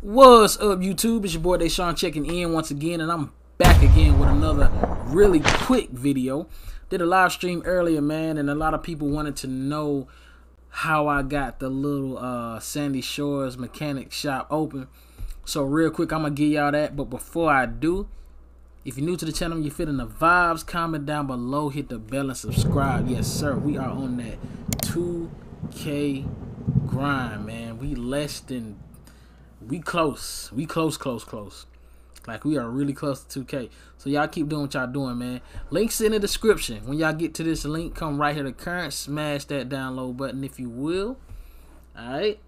What's up, YouTube? It's your boy Deshon checking in once again, and I'm back again with another really quick video. Did a live stream earlier, man, and a lot of people wanted to know how I got the little uh, Sandy Shores mechanic shop open. So real quick, I'm gonna give y'all that. But before I do, if you're new to the channel, you're feeling the vibes, comment down below, hit the bell and subscribe. Yes, sir. We are on that 2K grind, man. We less than we close. We close, close, close. Like we are really close to 2K. So y'all keep doing what y'all doing, man. Links in the description. When y'all get to this link, come right here to current. Smash that download button if you will. Alright.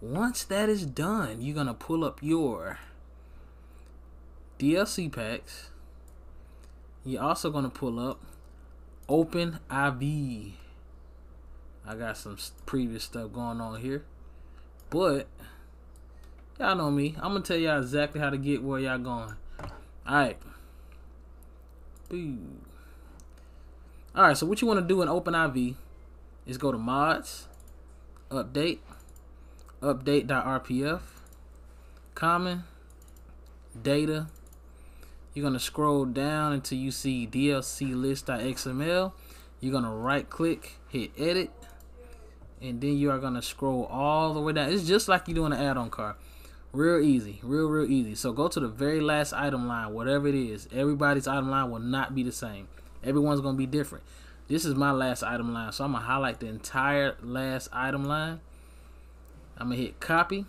Once that is done, you're gonna pull up your DLC packs. You're also gonna pull up Open IV. I got some previous stuff going on here. But Y'all know me. I'm gonna tell y'all exactly how to get where y'all going. Alright. Alright, so what you want to do in OpenIV is go to mods, update, update.rpf, common, data. You're going to scroll down until you see DLC list.xml. You're going to right click, hit edit, and then you are going to scroll all the way down. It's just like you do in an add-on car. Real easy, real, real easy. So go to the very last item line, whatever it is. Everybody's item line will not be the same. Everyone's going to be different. This is my last item line. So I'm going to highlight the entire last item line. I'm going to hit copy.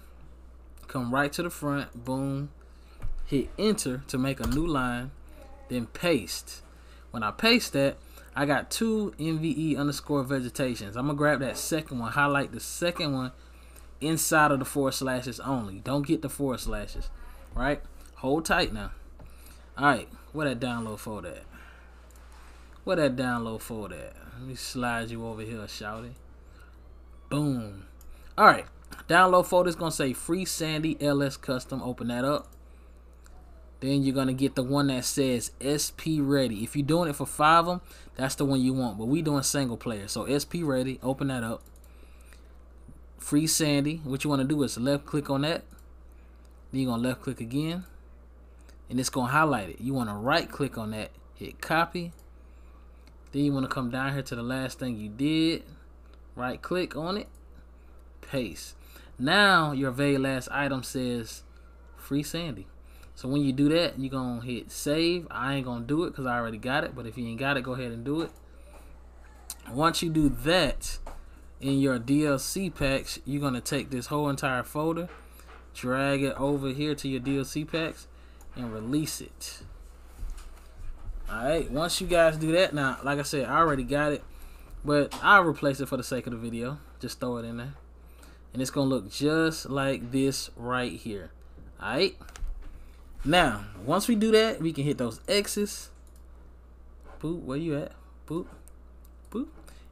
Come right to the front. Boom. Hit enter to make a new line. Then paste. When I paste that, I got two NVE underscore vegetations. I'm going to grab that second one. Highlight the second one inside of the four slashes only. Don't get the four slashes. Right? Hold tight now. Alright, where that download folder at? Where that download folder at? Let me slide you over here, shouty. Boom. Alright. Download folder is going to say Free Sandy LS Custom. Open that up. Then you're to get the one that says SP Ready. If you're doing it for FiveM, that's the one you want. But we doing single player. So SP Ready. Open that up free Sandy. What you want to do is left click on that. Then you're to left click again. And it's to highlight it. You want to right click on that. Hit copy. Then you want to come down here to the last thing you did. Right click on it. Paste. Now your very last item says free Sandy. So when you do that, you're going to hit save. I ain't going to do it because I already got it. But if you ain't got it, go ahead and do it. Once you do that, in your DLC packs, you're going to take this whole entire folder, drag it over here to your DLC packs, and release it. Alright, once you guys do that, now, like I said, I already got it, but I'll replace it for the sake of the video. Just throw it in there. And it's going to look just like this right here. Alright? Now, once we do that, we can hit those X's. Boop, where you at? Boop, boop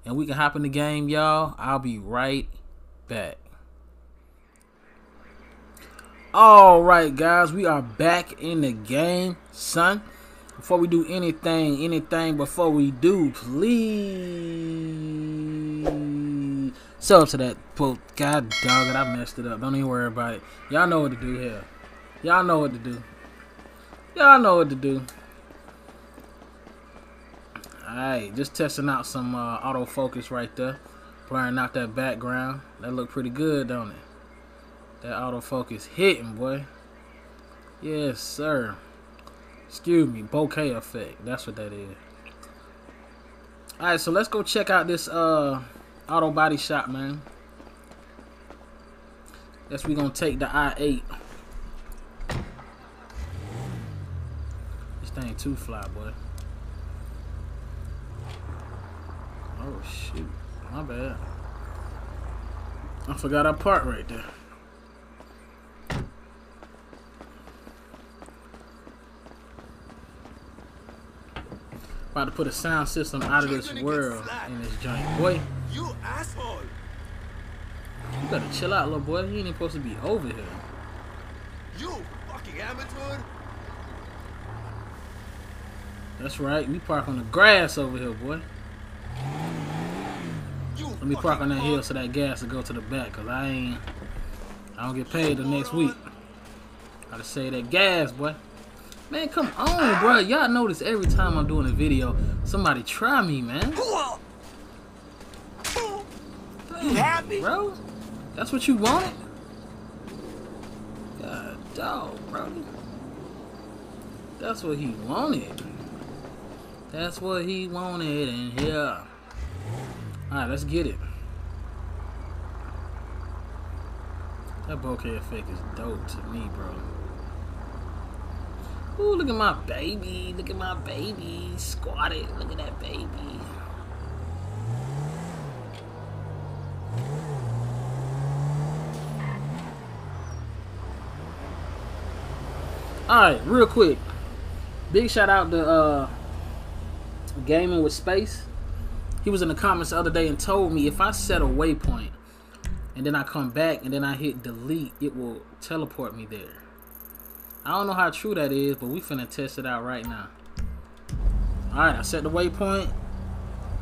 and we can hop in the game, y'all. I'll be right back. All right, guys, we are back in the game, son. Before we do anything, anything before we do, please sub to that quote. God dog it, I messed it up. Don't even worry about it. Y'all know what to do here. Y'all know what to do. Y'all know what to do. Alright, just testing out some uh, autofocus right there. Blurring out that background. That look pretty good, don't it? That autofocus hitting, boy. Yes, sir. Excuse me, bokeh effect. That's what that is. Alright, so let's go check out this uh, auto body shop, man. Guess we gonna take the i8. Thing too fly, boy. Oh shoot, my bad. I forgot our part right there. About to put a sound system out of this world in this joint. Boy. You asshole. You gotta chill out, little boy. You ain't supposed to be over here. You fucking amateur. That's right. We park on the grass over here, boy. Let me park on that hill so that gas will go to the back, cause I ain't, I don't get paid the next week. Gotta say that gas, boy. Man, come on, bro. Y'all notice every time I'm doing a video, somebody try me, man. You hmm, happy? Bro, that's what you wanted? God, dog, bro. That's what he wanted. That's what he wanted, and here. Alright, let's get it. That bokeh effect is dope to me, bro. Ooh, look at my baby. Look at my baby. Squatted. Look at that baby. Alright, real quick. Big shout out to uh Gaming with Space. He was in the comments the other day and told me if I set a waypoint and then I come back and then I hit delete, it will teleport me there. I don't know how true that is, but we finna test it out right now. Alright, I set the waypoint.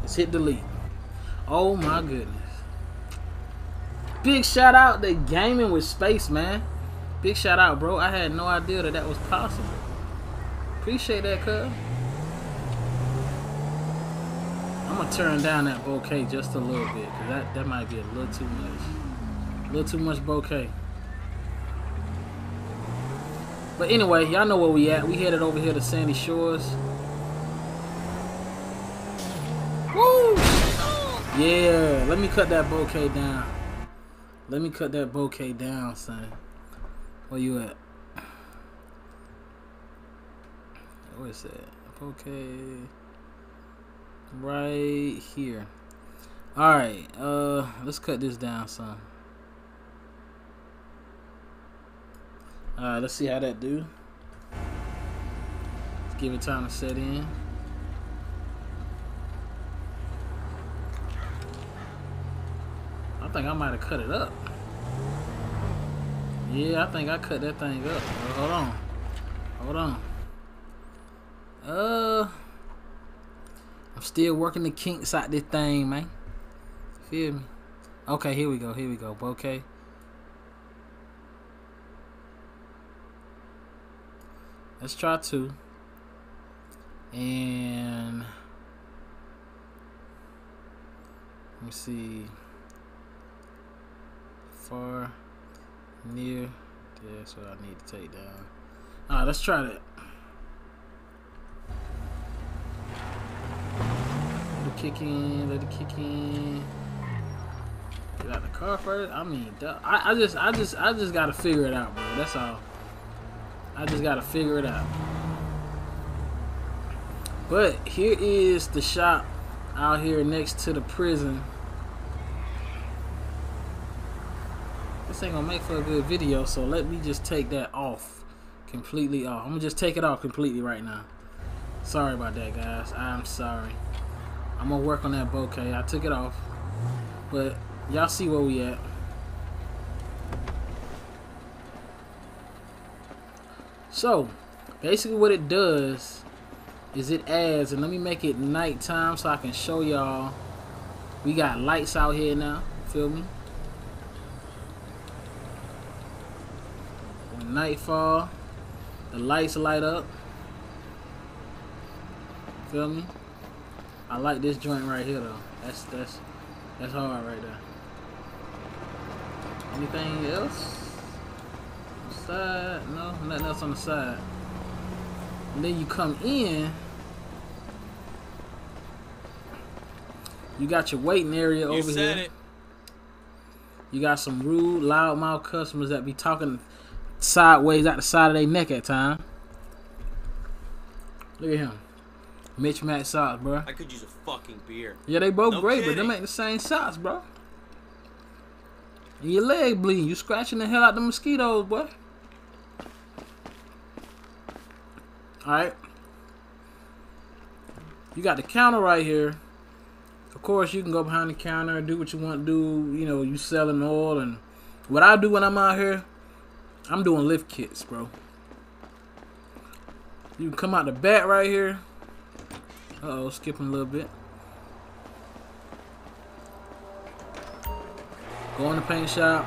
Let's hit delete. Oh my goodness. Big shout out to Gaming with Space, man. Big shout out, bro. I had no idea that that was possible. Appreciate that, cuz. I'm gonna turn down that bokeh just a little bit, cause that, that might be a little too much. A little too much bokeh. But anyway, y'all know where we at. We headed over here to Sandy Shores. Woo! Yeah, let me cut that bokeh down. Let me cut that bokeh down, son. Where you at? Where is that? Bokeh. Right here. Alright, uh, let's cut this down, son. Alright, let's see how that do. Let's give it time to set in. I think I might have cut it up. Yeah, I think I cut that thing up. hold on. Hold on. Uh, I'm still working the kinks out this thing, man. Feel me? Okay, here we go. Here we go. Bokeh. Let's try two. And let me see. Far, near. That's what I need to take down. Alright, let's try that. Kick in, let it kick in. Get out the car first. I mean, I, I just, I just, I just gotta figure it out, bro. That's all. I just gotta figure it out. But here is the shop out here next to the prison. This ain't gonna make for a good video, so let me just take that off completely off. I'm gonna just take it off completely right now. Sorry about that, guys. I'm sorry. I'm gonna work on that bokeh. I took it off, but y'all see where we at. So, basically what it does is it adds, and let me make it nighttime so I can show y'all. We got lights out here now, feel me? When nightfall, the lights light up. Feel me? I like this joint right here though. That's that's that's hard right there. Anything else? side. No, nothing else on the side. And then you come in. You got your waiting area you over here. It. You got some rude, loudmouth customers that be talking sideways out the side of their neck at time. Look at him. Mitch Matt socks, bro. I could use a fucking beer. Yeah, they both no great, kidding. but them ain't the same socks, bro. And your leg bleeding. You scratching the hell out the mosquitoes, boy. Alright. You got the counter right here. Of course, you can go behind the counter and do what you want to do. You know, you selling oil. And what I do when I'm out here, I'm doing lift kits, bro. You can come out the back right here. Uh oh, skipping a little bit. Go in the paint shop.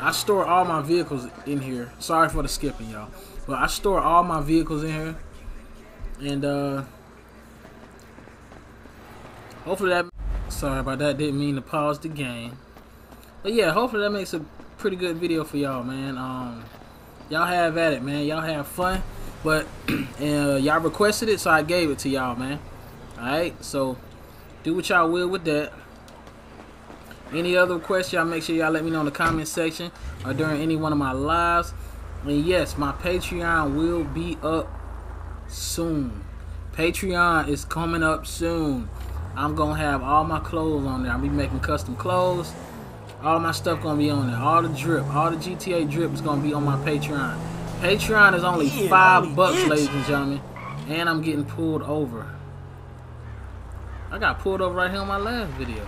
I store all my vehicles in here. Sorry for the skipping, y'all. But I store all my vehicles in here. And, uh... Hopefully that... Sorry about that. Didn't mean to pause the game. But yeah, hopefully that makes a pretty good video for y'all, man. Um, Y'all have at it, man. Y'all have fun. But uh, y'all requested it, so I gave it to y'all, man. Alright, so do what y'all will with that. Any other requests, y'all make sure y'all let me know in the comment section or during any one of my lives. And yes, my Patreon will be up soon. Patreon is coming up soon. I'm going to have all my clothes on there. I'll be making custom clothes. All my stuff going to be on there. All the drip, all the GTA drip is going to be on my Patreon. Patreon is only Yeah, five only bucks, bitch. ladies and gentlemen. And I'm getting pulled over. I got pulled over right here on my last video.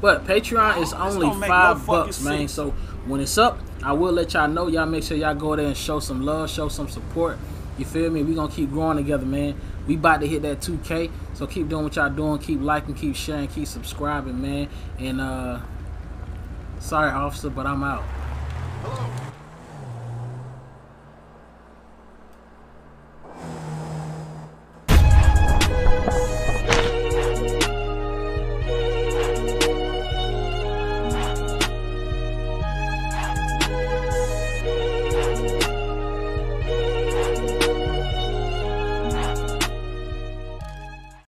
But Patreon is only don't no five bucks, man. sense. So when it's up, I will let y'all know. Y'all make sure y'all go there and show some love, show some support. You feel me? We gonna keep growing together, man. We about to hit that 2K. So keep doing what y'all doing. Keep liking, keep sharing, keep subscribing, man. And uh sorry, officer, but I'm out. Hello.